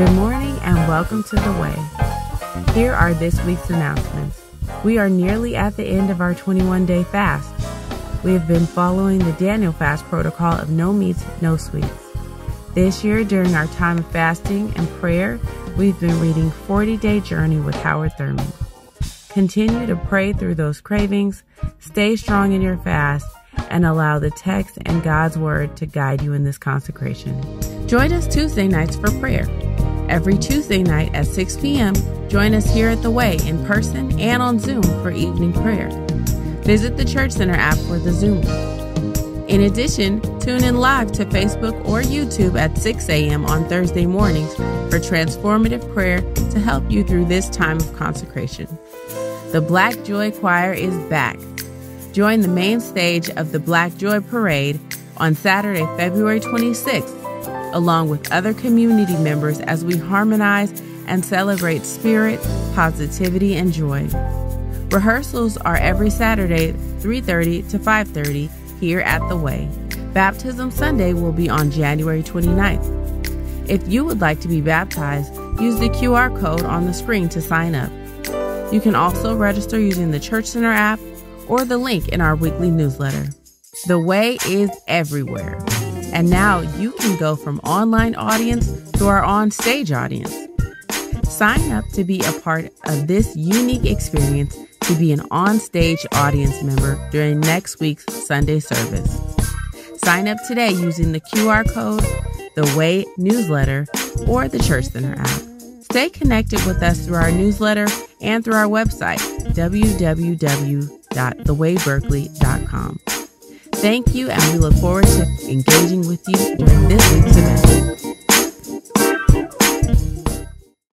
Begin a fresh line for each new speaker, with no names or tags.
Good morning and welcome to The Way. Here are this week's announcements. We are nearly at the end of our 21 day fast. We have been following the Daniel fast protocol of no meats, no sweets. This year, during our time of fasting and prayer, we've been reading 40 Day Journey with Howard Thurman. Continue to pray through those cravings, stay strong in your fast, and allow the text and God's Word to guide you in this consecration. Join us Tuesday nights for prayer. Every Tuesday night at 6 p.m., join us here at The Way in person and on Zoom for evening prayer. Visit the Church Center app for the Zoom. In addition, tune in live to Facebook or YouTube at 6 a.m. on Thursday mornings for transformative prayer to help you through this time of consecration. The Black Joy Choir is back. Join the main stage of the Black Joy Parade on Saturday, February 26th along with other community members as we harmonize and celebrate spirit, positivity, and joy. Rehearsals are every Saturday, 3:30 to 5:30 here at The Way. Baptism Sunday will be on January 29th. If you would like to be baptized, use the QR code on the screen to sign up. You can also register using the Church Center app or the link in our weekly newsletter. The Way is everywhere. And now you can go from online audience to our on stage audience. Sign up to be a part of this unique experience to be an on stage audience member during next week's Sunday service. Sign up today using the QR code, the Way newsletter, or the Church Center app. Stay connected with us through our newsletter and through our website, www.thewayberkeley.com. Thank you, and we look forward to engaging with you during this week's event.